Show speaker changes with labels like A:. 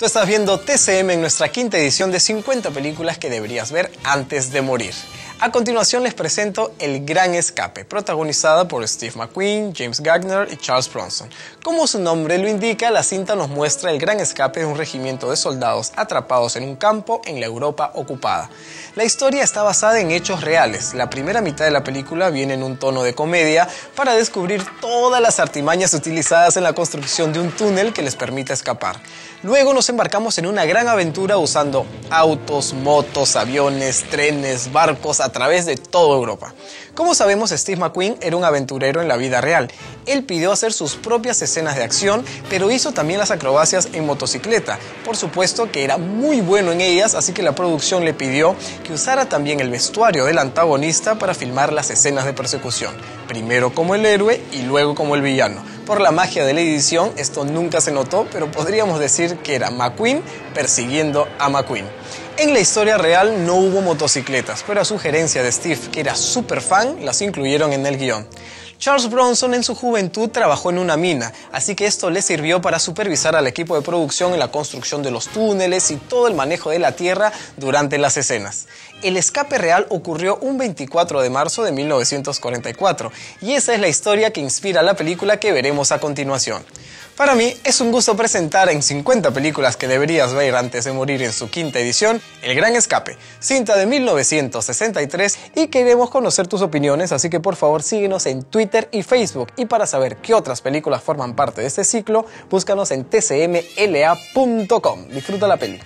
A: Tú estás viendo TCM en nuestra quinta edición de 50 películas que deberías ver antes de morir. A continuación les presento El Gran Escape, protagonizada por Steve McQueen, James Gagner y Charles Bronson. Como su nombre lo indica, la cinta nos muestra el gran escape de un regimiento de soldados atrapados en un campo en la Europa ocupada. La historia está basada en hechos reales. La primera mitad de la película viene en un tono de comedia para descubrir todas las artimañas utilizadas en la construcción de un túnel que les permita escapar. Luego nos embarcamos en una gran aventura usando autos, motos, aviones, trenes, barcos, a través de toda Europa. Como sabemos, Steve McQueen era un aventurero en la vida real. Él pidió hacer sus propias escenas de acción, pero hizo también las acrobacias en motocicleta. Por supuesto que era muy bueno en ellas, así que la producción le pidió que usara también el vestuario del antagonista para filmar las escenas de persecución, primero como el héroe y luego como el villano. Por la magia de la edición, esto nunca se notó, pero podríamos decir que era McQueen persiguiendo a McQueen. En la historia real no hubo motocicletas, pero a sugerencia de Steve, que era súper fan, las incluyeron en el guion. Charles Bronson en su juventud trabajó en una mina, así que esto le sirvió para supervisar al equipo de producción en la construcción de los túneles y todo el manejo de la tierra durante las escenas. El escape real ocurrió un 24 de marzo de 1944 y esa es la historia que inspira la película que veremos a continuación. Para mí es un gusto presentar en 50 películas que deberías ver antes de morir en su quinta edición, El Gran Escape, cinta de 1963 y queremos conocer tus opiniones, así que por favor síguenos en Twitter y Facebook y para saber qué otras películas forman parte de este ciclo, búscanos en tcmla.com. Disfruta la peli.